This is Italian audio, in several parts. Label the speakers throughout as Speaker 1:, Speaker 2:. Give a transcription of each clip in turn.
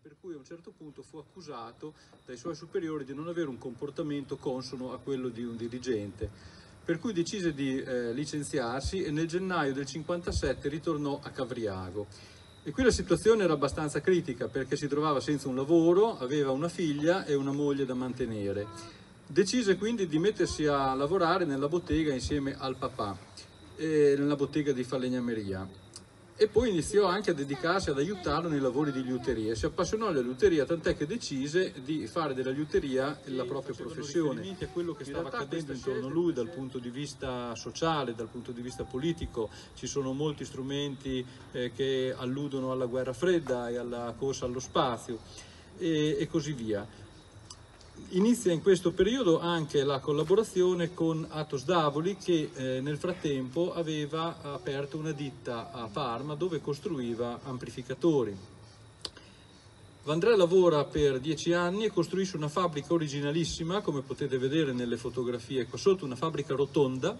Speaker 1: per cui a un certo punto fu accusato dai suoi superiori di non avere un comportamento consono a quello di un dirigente, per cui decise di eh, licenziarsi e nel gennaio del 57 ritornò a Cavriago. E qui la situazione era abbastanza critica perché si trovava senza un lavoro, aveva una figlia e una moglie da mantenere. Decise quindi di mettersi a lavorare nella bottega insieme al papà, eh, nella bottega di falegnameria e poi iniziò anche a dedicarsi ad aiutarlo nei lavori di liuteria. Si appassionò alla liuteria, tant'è che decise di fare della liuteria la propria professione. a quello che stava accadendo intorno a lui dal punto di vista sociale, dal punto di vista politico, ci sono molti strumenti eh, che alludono alla guerra fredda e alla corsa allo spazio e, e così via. Inizia in questo periodo anche la collaborazione con Atos Davoli che eh, nel frattempo aveva aperto una ditta a Parma dove costruiva amplificatori. Vandré lavora per dieci anni e costruisce una fabbrica originalissima, come potete vedere nelle fotografie qua sotto, una fabbrica rotonda,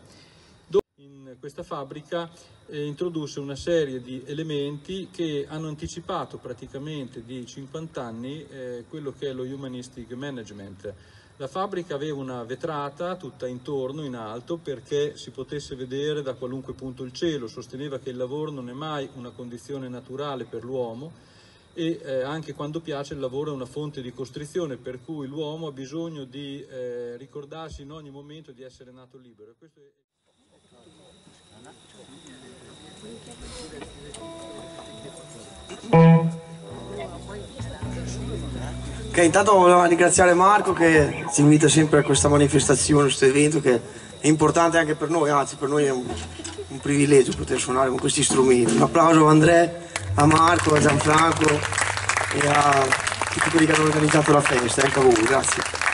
Speaker 1: questa fabbrica eh, introdusse una serie di elementi che hanno anticipato praticamente di 50 anni eh, quello che è lo humanistic management. La fabbrica aveva una vetrata tutta intorno, in alto, perché si potesse vedere da qualunque punto il cielo, sosteneva che il lavoro non è mai una condizione naturale per l'uomo e eh, anche quando piace il lavoro è una fonte di costrizione per cui l'uomo ha bisogno di eh, ricordarsi in ogni momento di essere nato libero.
Speaker 2: Ok, intanto volevo ringraziare Marco che ci invita sempre a questa manifestazione, a questo evento che è importante anche per noi, anzi per noi è un, un privilegio poter suonare con questi strumenti. Un applauso a Andrea, a Marco, a Gianfranco e a tutti quelli che hanno organizzato la festa, anche a voi, grazie.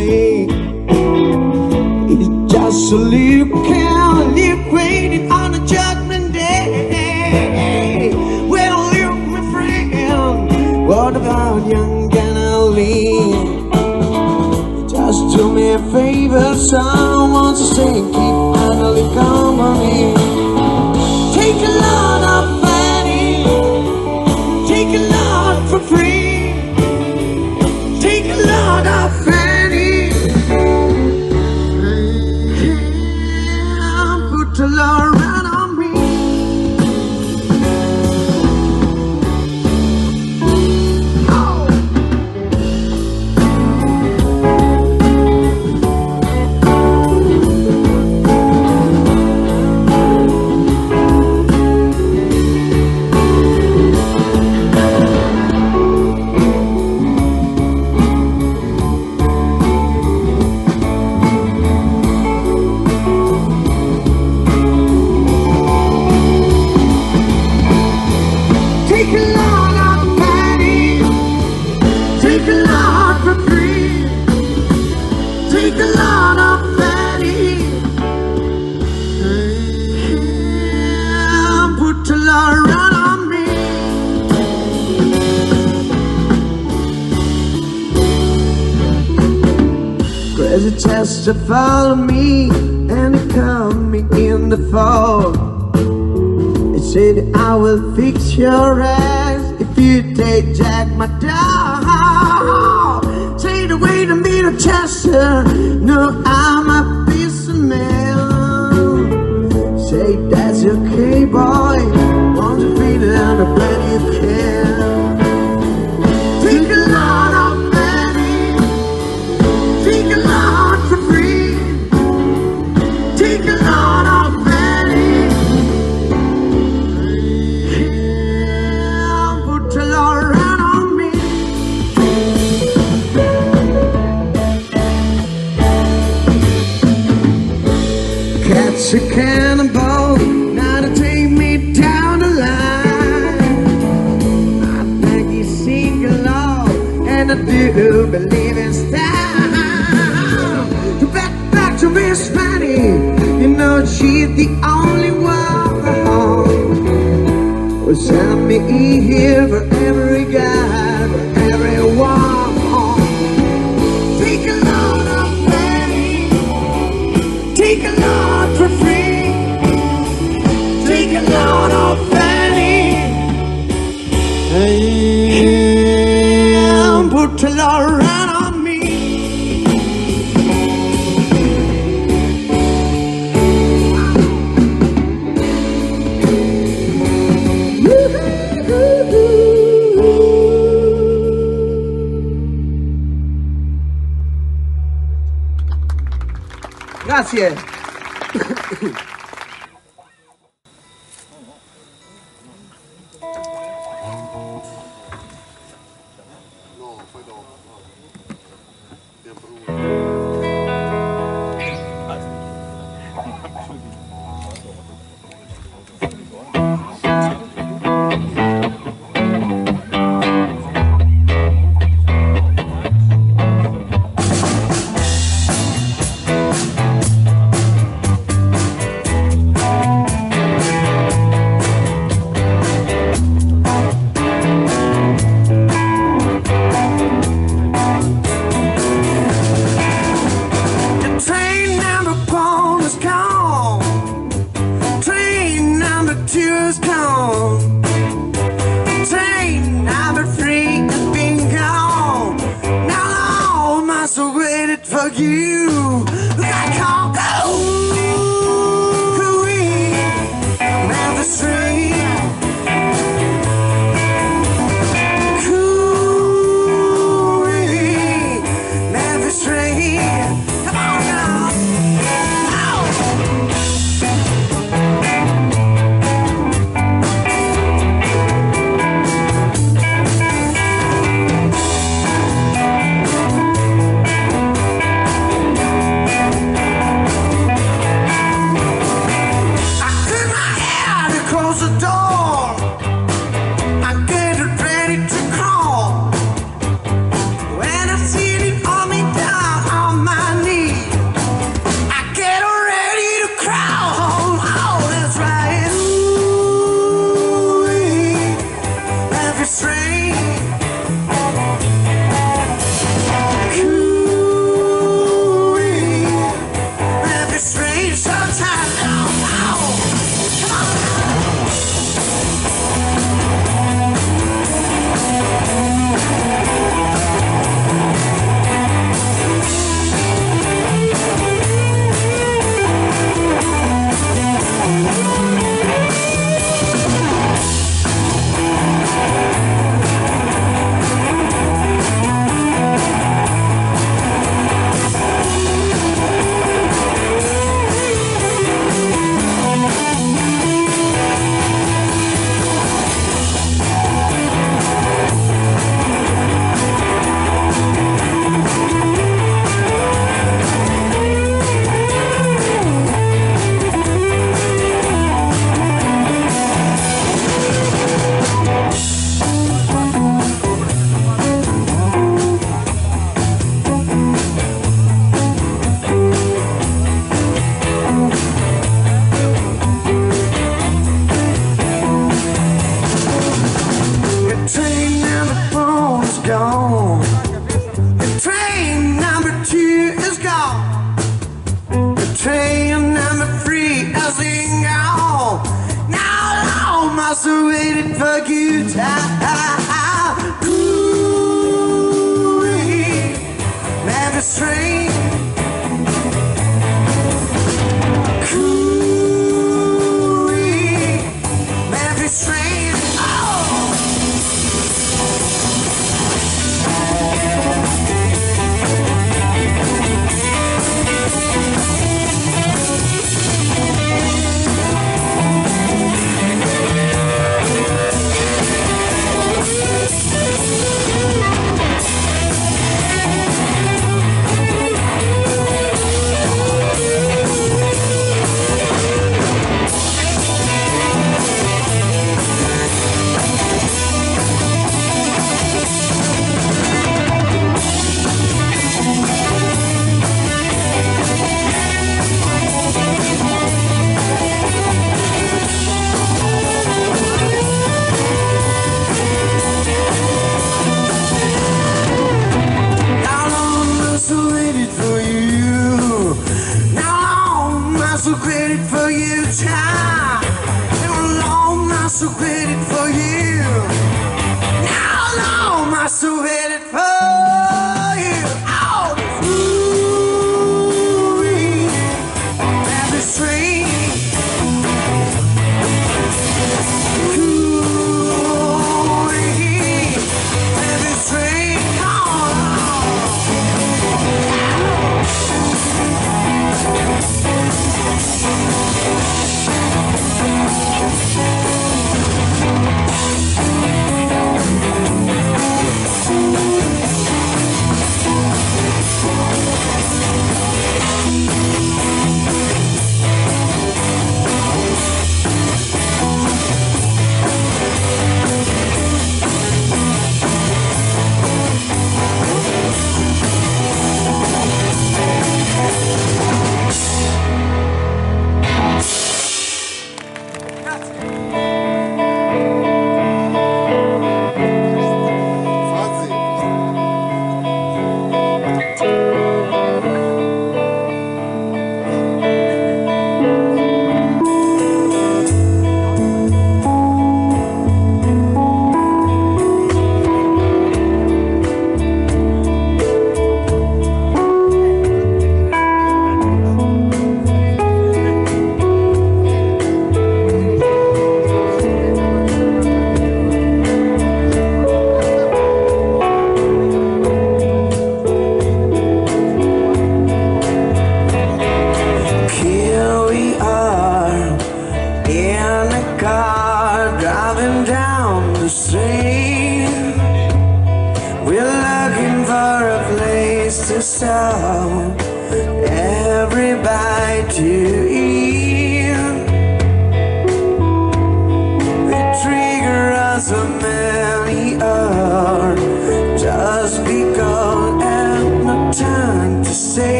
Speaker 2: You It's just a little cow liquidated on a judgment day Well, look, my friend What about young Galilee? Just do me a favor, someone to say and I do believe it's time to get back to Miss Fanny. You know she's the only one who sent me here for every guy.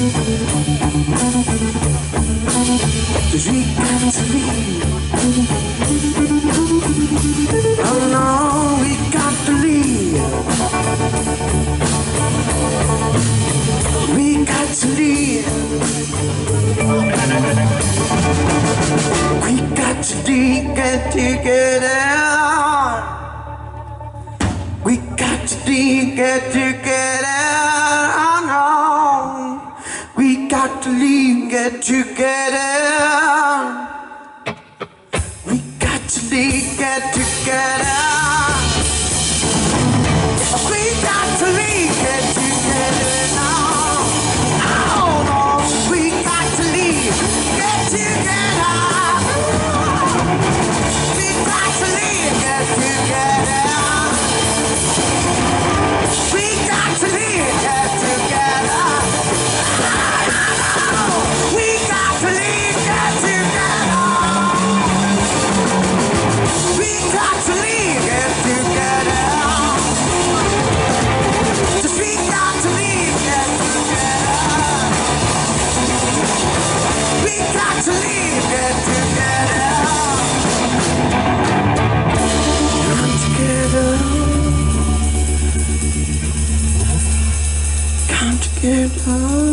Speaker 2: Cause oh, we got to leave. We got to leave. We got to leave. We got to and dig out. We got to and it out. leave, get together. We got to leave, get together. Oh.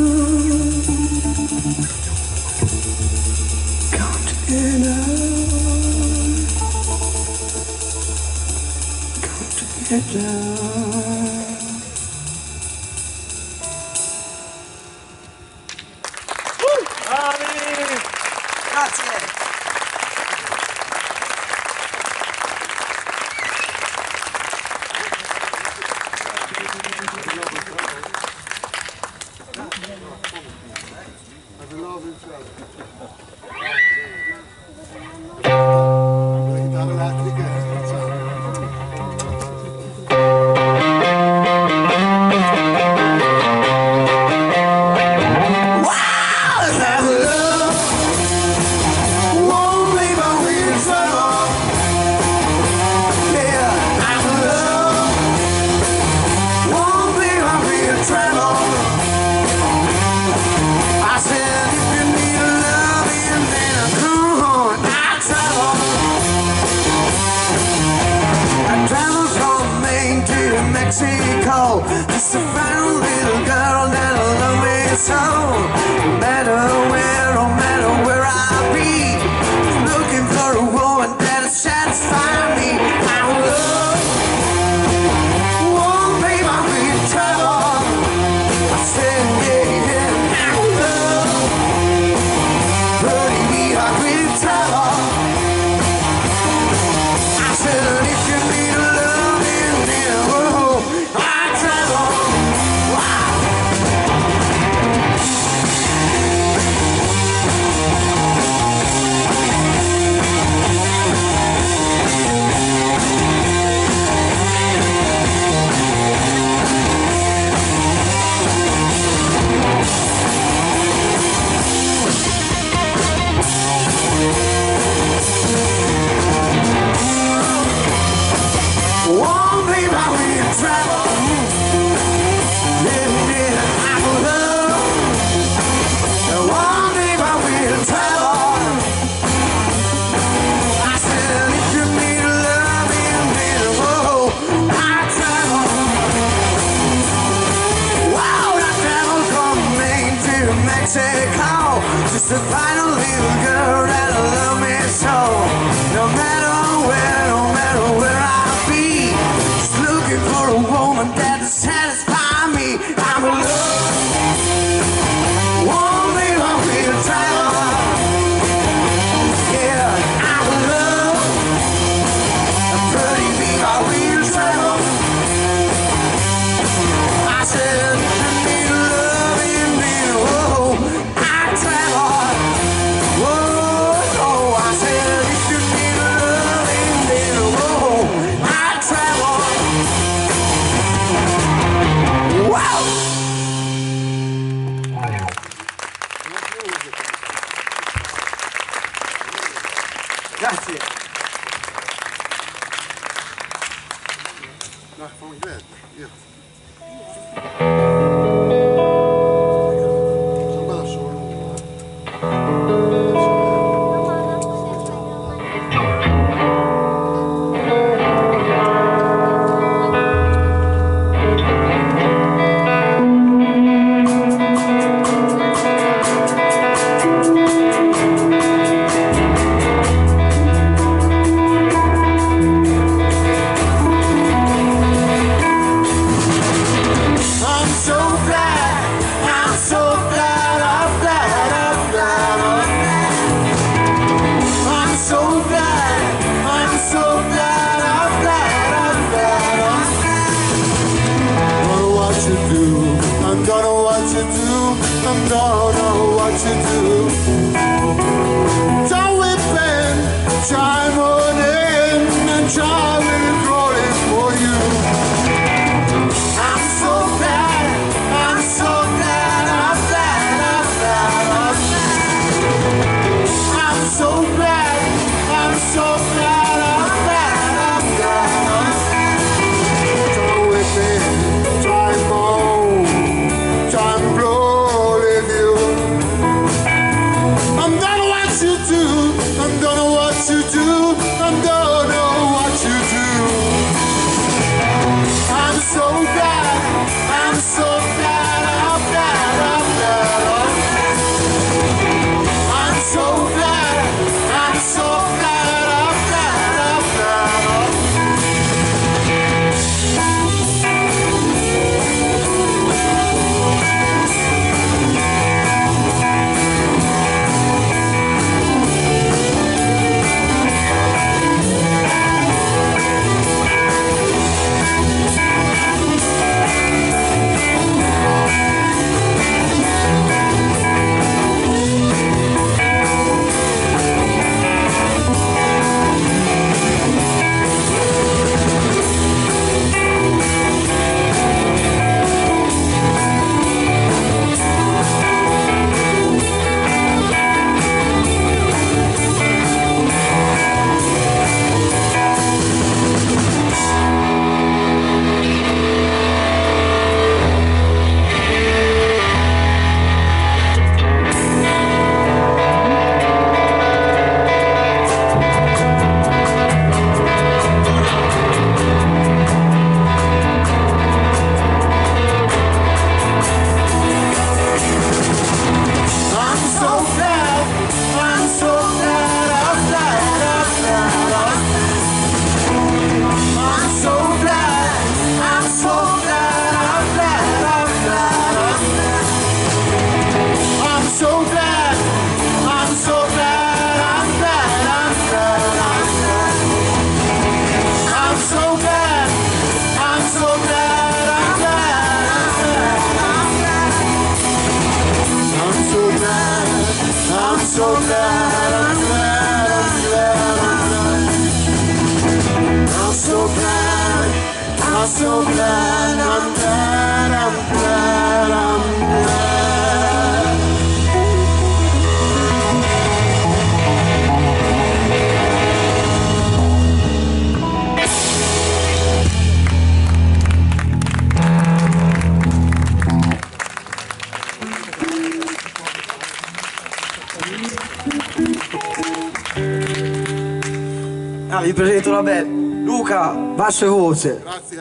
Speaker 2: basso e voce.
Speaker 3: Grazie.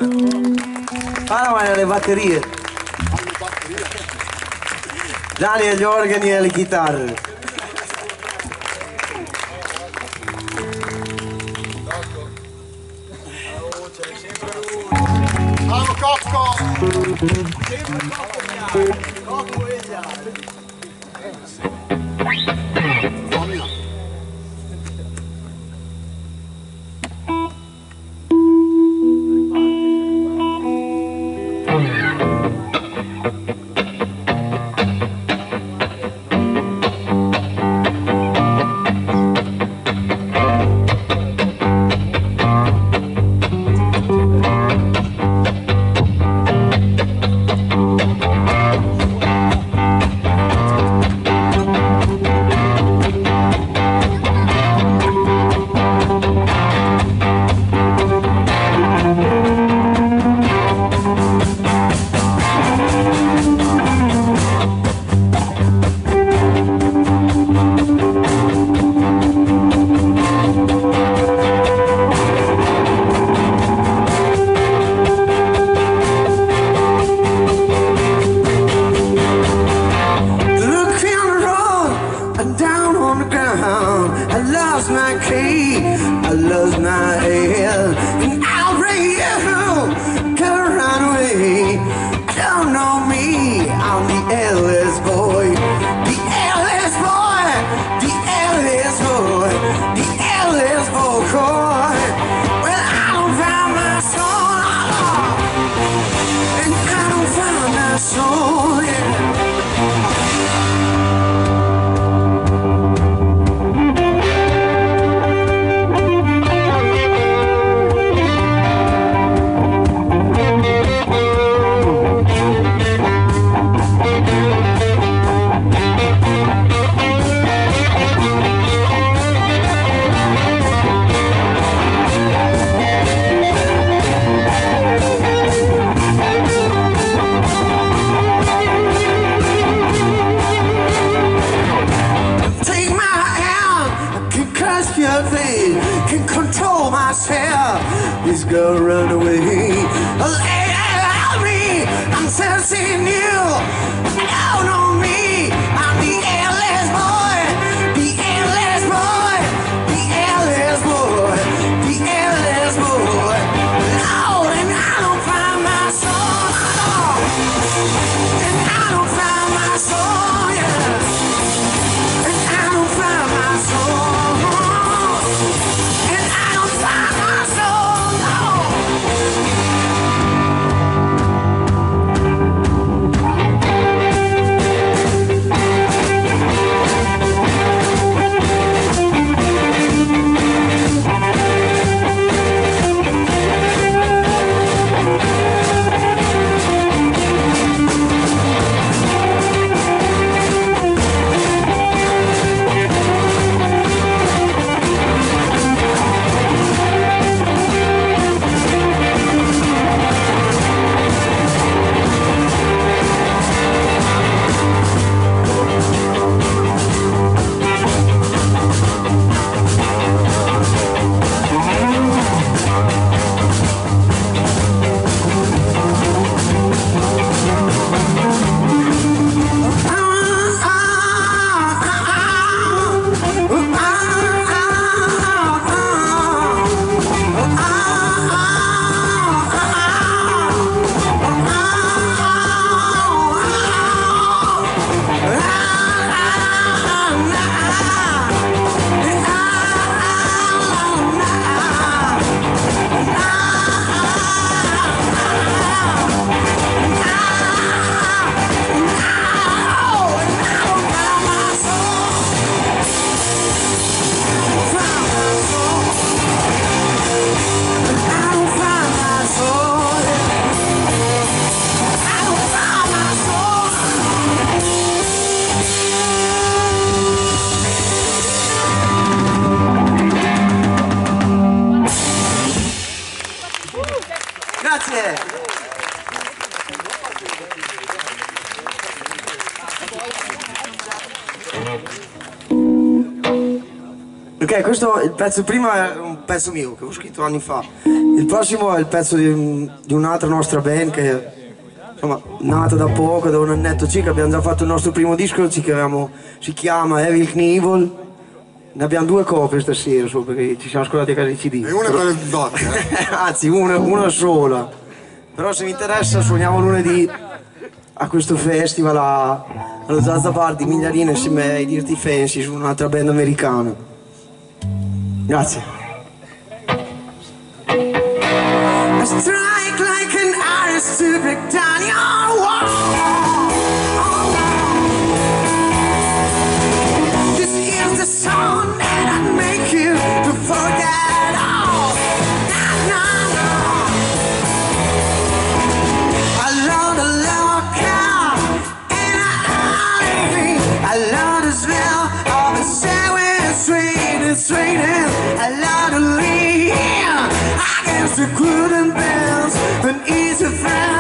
Speaker 2: Paraman alle batterie. Dani agli organi e alle chitarre.
Speaker 4: Ok, questo il pezzo prima è un pezzo mio che ho scritto anni fa. Il prossimo è il pezzo di, di un'altra nostra band che insomma nata da poco, da un annetto circa, abbiamo già fatto il nostro primo disco, ci, chiamiamo- si chiama Evil Knievel. Ne abbiamo due copie stasera solo perché ci siamo scordati a casa di CD.
Speaker 3: E una
Speaker 4: Però-
Speaker 3: per il bot, eh?
Speaker 4: Anzi, una, una sola. Però se vi interessa suoniamo lunedì a questo festival a- allo Zazza Bar di Migliarino insieme ai Dirty Fancy su un'altra band americana. Grazie.
Speaker 2: I strike like an artist to break down your wall. This is the song that I make you to forget couldn't dance an easy friend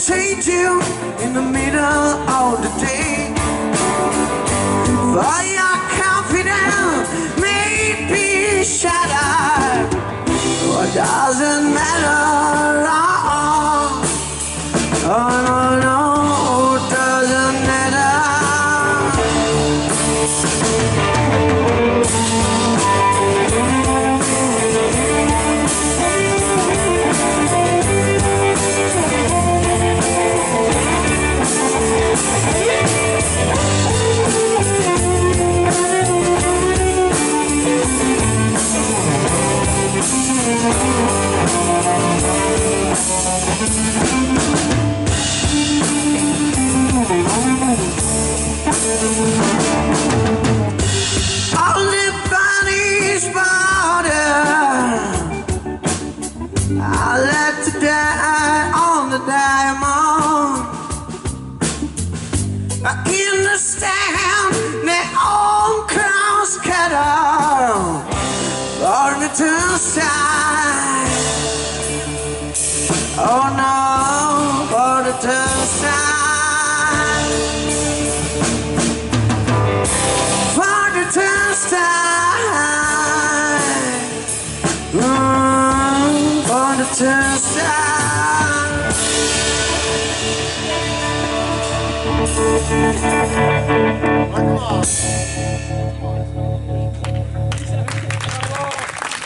Speaker 2: change you in the middle of the day. For your confidence may be shattered, but doesn't matter.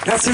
Speaker 2: Merci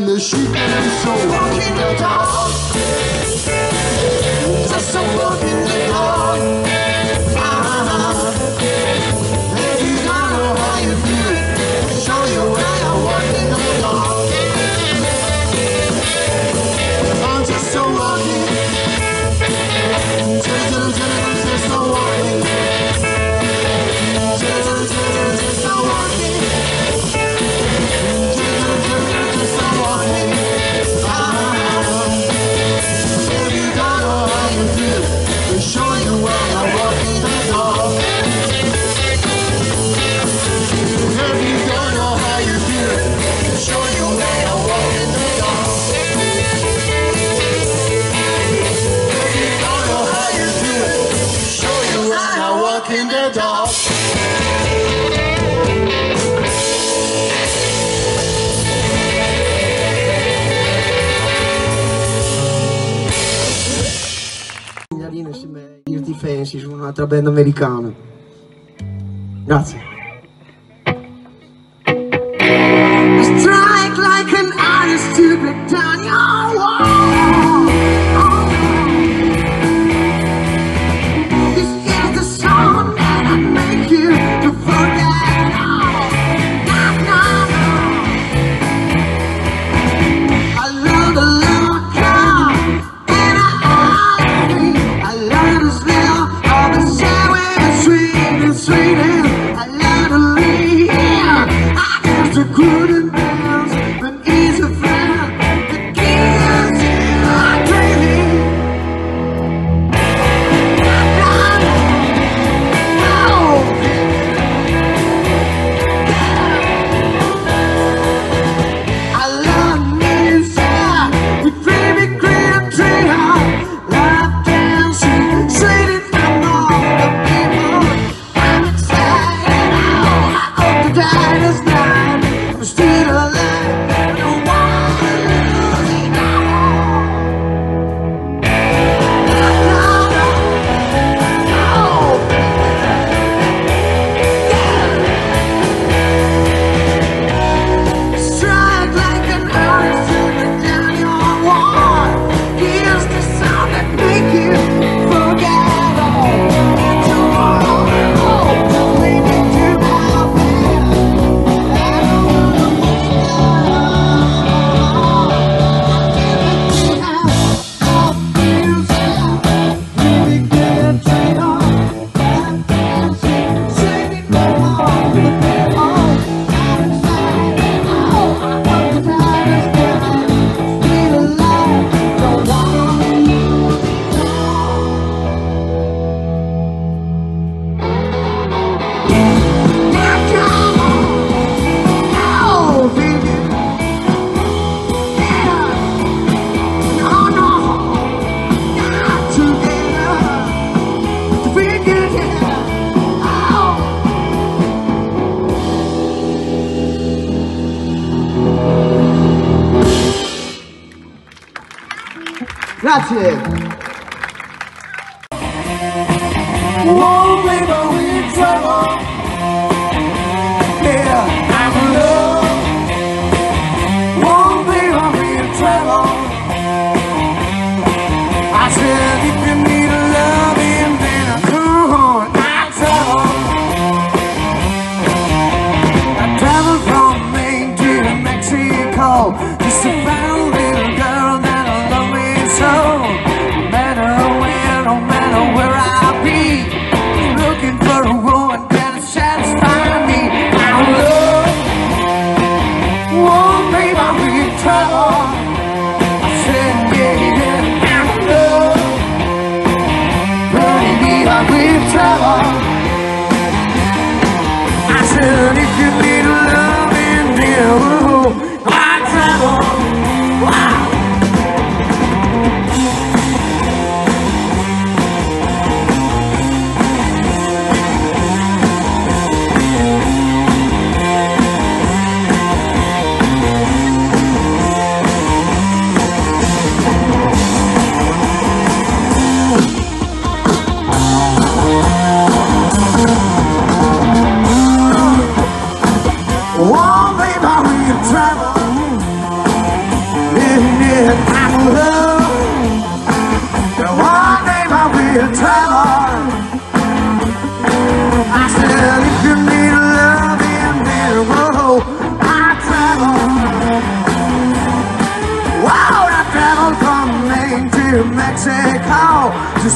Speaker 4: and the sheep is so walking the
Speaker 2: dog. un'altra band americana. Grazie.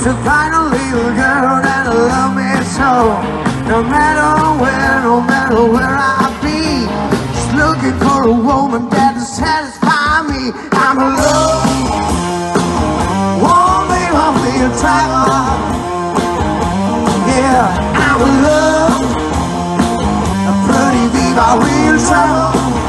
Speaker 5: to
Speaker 2: find a little girl that'll love me so. No matter where, no matter where I be Just looking for a woman that'll satisfy me. I'm alone I'll be a Yeah, I'm alone A pretty diva will travel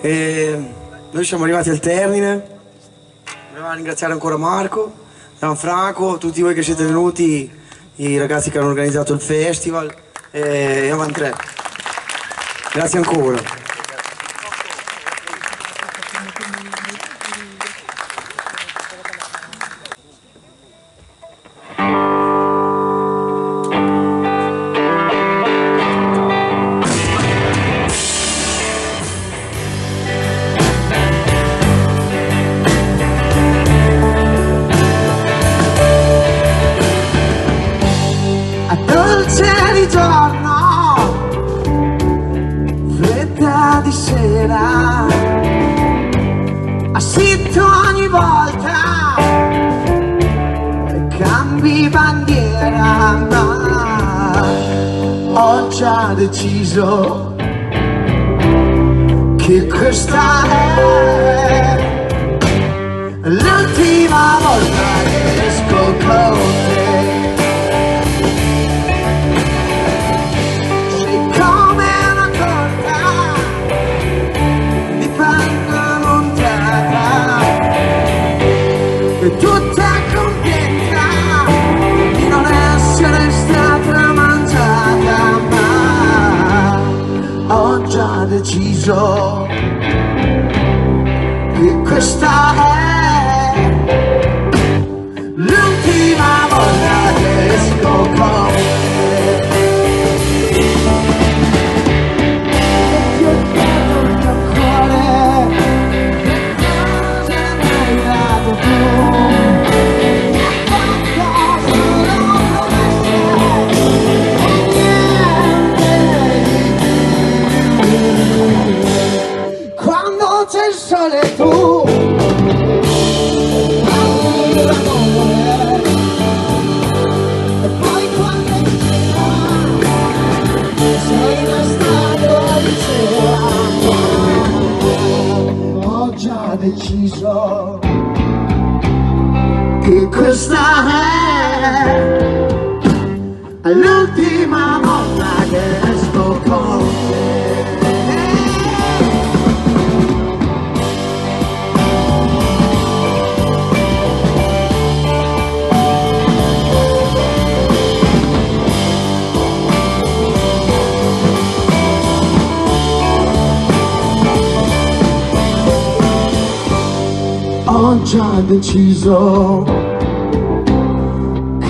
Speaker 2: Eh, noi siamo arrivati al termine. Volevamo ringraziare ancora Marco, Gianfranco, tutti voi che siete venuti, i ragazzi che hanno organizzato il festival e avanti tre. Grazie ancora.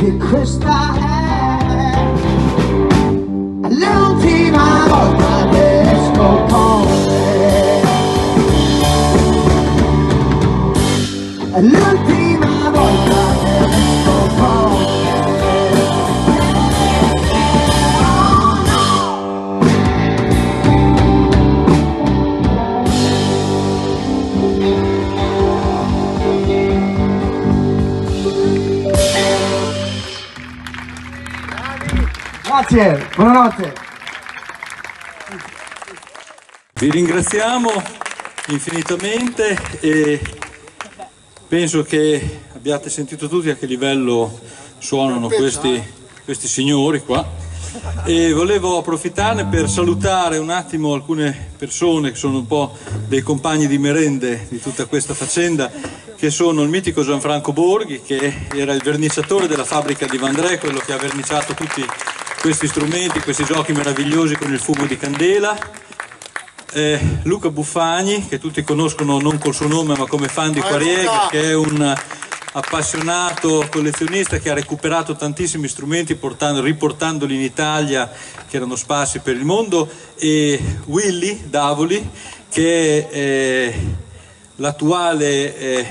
Speaker 6: Che questa è l'ultima volta che Grazie, buonanotte.
Speaker 1: Vi ringraziamo infinitamente e penso che abbiate sentito tutti a che livello suonano questi, questi signori qua e volevo approfittarne per salutare un attimo alcune persone che sono un po' dei compagni di merende di tutta questa faccenda che sono il mitico Gianfranco Borghi che era il verniciatore della fabbrica di Vandré, quello che ha verniciato tutti questi strumenti, questi giochi meravigliosi con il fumo di candela. Eh, Luca Buffagni, che tutti conoscono non col suo nome ma come fan di Quariega, che è un appassionato collezionista che ha recuperato tantissimi strumenti portando- riportandoli in Italia che erano sparsi per il mondo e Willy Davoli che è eh, l'attuale eh,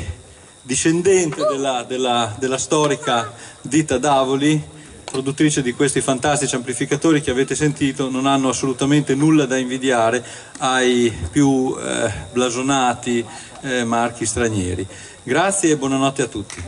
Speaker 1: discendente della, della- della storica ditta Davoli produttrice di questi fantastici amplificatori che avete sentito non hanno assolutamente nulla da invidiare ai più eh, blasonati eh, marchi stranieri. Grazie e buonanotte a tutti.